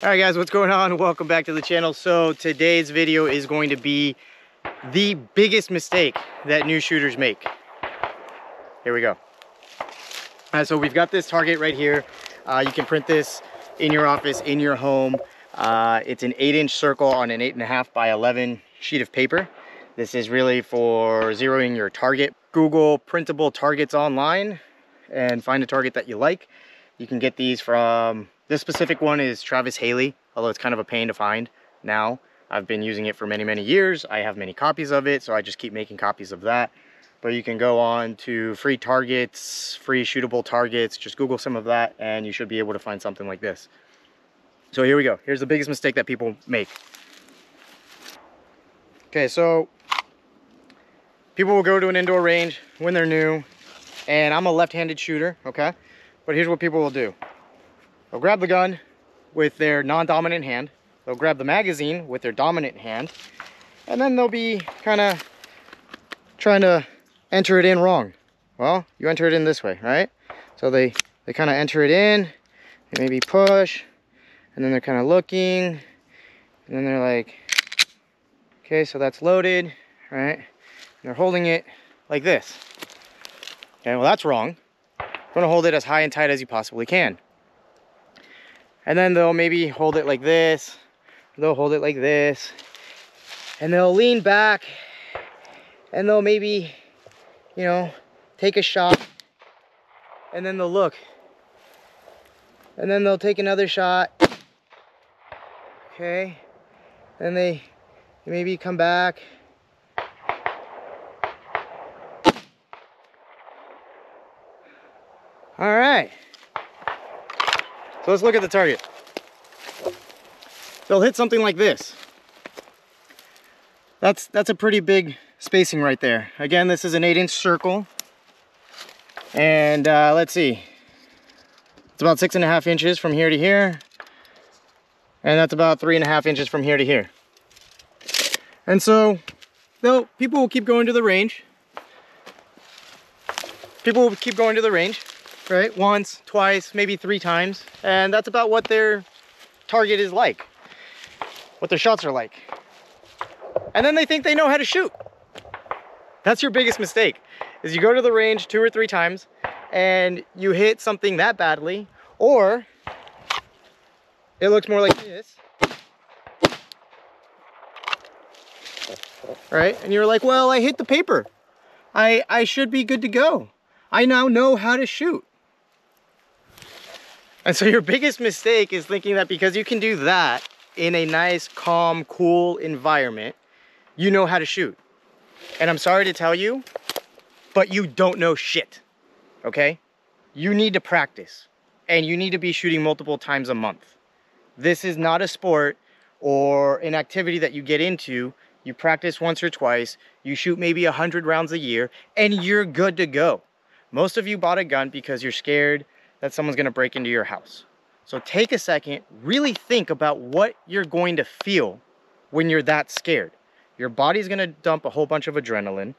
All right guys, what's going on? Welcome back to the channel. So today's video is going to be the biggest mistake that new shooters make. Here we go. Uh, so we've got this target right here. Uh, you can print this in your office, in your home. Uh, it's an eight inch circle on an eight and a half by 11 sheet of paper. This is really for zeroing your target. Google printable targets online and find a target that you like. You can get these from this specific one is Travis Haley, although it's kind of a pain to find now. I've been using it for many, many years. I have many copies of it, so I just keep making copies of that. But you can go on to free targets, free shootable targets, just Google some of that, and you should be able to find something like this. So here we go. Here's the biggest mistake that people make. Okay, so people will go to an indoor range when they're new, and I'm a left-handed shooter, okay? But here's what people will do. They'll grab the gun with their non-dominant hand. They'll grab the magazine with their dominant hand. And then they'll be kind of trying to enter it in wrong. Well, you enter it in this way, right? So they, they kind of enter it in, they maybe push, and then they're kind of looking, and then they're like, okay, so that's loaded, right? And they're holding it like this. Okay, well that's wrong. You want to hold it as high and tight as you possibly can. And then they'll maybe hold it like this. They'll hold it like this. And they'll lean back. And they'll maybe, you know, take a shot. And then they'll look. And then they'll take another shot. Okay. Then they maybe come back. All right. So let's look at the target. They'll hit something like this. That's, that's a pretty big spacing right there. Again, this is an eight inch circle. And uh, let's see. It's about six and a half inches from here to here. And that's about three and a half inches from here to here. And so, though, people will keep going to the range. People will keep going to the range right? Once, twice, maybe three times. And that's about what their target is like, what their shots are like. And then they think they know how to shoot. That's your biggest mistake, is you go to the range two or three times and you hit something that badly, or it looks more like this. Right? And you're like, well, I hit the paper. I, I should be good to go. I now know how to shoot. And so your biggest mistake is thinking that because you can do that in a nice, calm, cool environment, you know how to shoot. And I'm sorry to tell you, but you don't know shit, okay? You need to practice and you need to be shooting multiple times a month. This is not a sport or an activity that you get into. You practice once or twice, you shoot maybe 100 rounds a year, and you're good to go. Most of you bought a gun because you're scared that someone's gonna break into your house. So take a second, really think about what you're going to feel when you're that scared. Your body's gonna dump a whole bunch of adrenaline,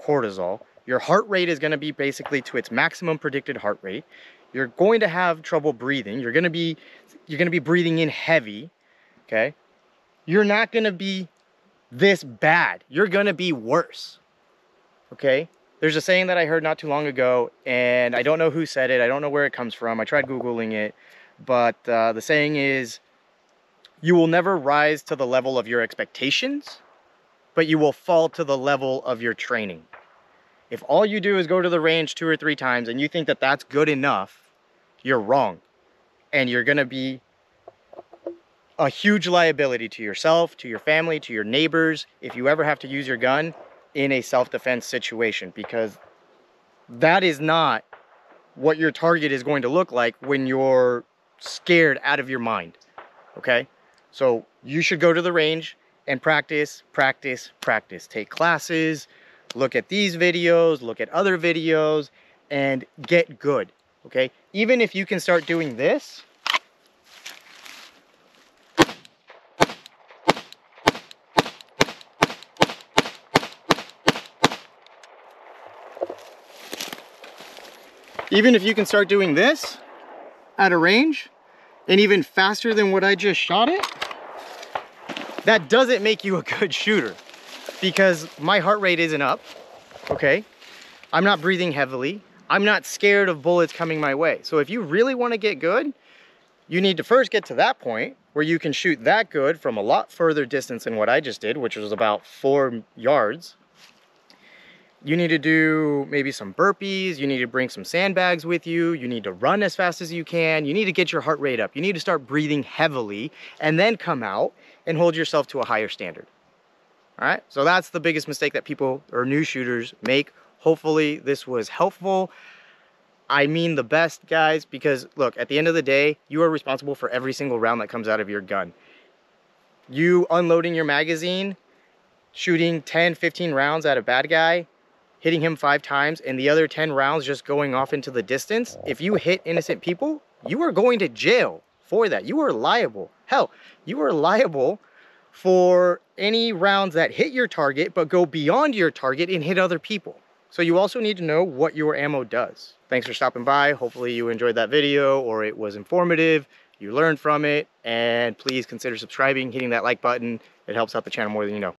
cortisol. Your heart rate is gonna be basically to its maximum predicted heart rate. You're going to have trouble breathing. You're gonna be, you're gonna be breathing in heavy, okay? You're not gonna be this bad. You're gonna be worse, okay? There's a saying that I heard not too long ago, and I don't know who said it. I don't know where it comes from. I tried Googling it, but uh, the saying is, you will never rise to the level of your expectations, but you will fall to the level of your training. If all you do is go to the range two or three times and you think that that's good enough, you're wrong. And you're gonna be a huge liability to yourself, to your family, to your neighbors. If you ever have to use your gun, in a self-defense situation because that is not what your target is going to look like when you're scared out of your mind okay? So you should go to the range and practice practice practice. Take classes look at these videos look at other videos and get good okay? Even if you can start doing this Even if you can start doing this at a range, and even faster than what I just shot it, that doesn't make you a good shooter because my heart rate isn't up, okay? I'm not breathing heavily. I'm not scared of bullets coming my way. So if you really wanna get good, you need to first get to that point where you can shoot that good from a lot further distance than what I just did, which was about four yards. You need to do maybe some burpees. You need to bring some sandbags with you. You need to run as fast as you can. You need to get your heart rate up. You need to start breathing heavily and then come out and hold yourself to a higher standard. All right, so that's the biggest mistake that people or new shooters make. Hopefully this was helpful. I mean the best, guys, because look, at the end of the day, you are responsible for every single round that comes out of your gun. You unloading your magazine, shooting 10, 15 rounds at a bad guy, hitting him five times, and the other 10 rounds just going off into the distance, if you hit innocent people, you are going to jail for that. You are liable. Hell, you are liable for any rounds that hit your target but go beyond your target and hit other people. So you also need to know what your ammo does. Thanks for stopping by. Hopefully you enjoyed that video or it was informative, you learned from it, and please consider subscribing, hitting that like button. It helps out the channel more than you know.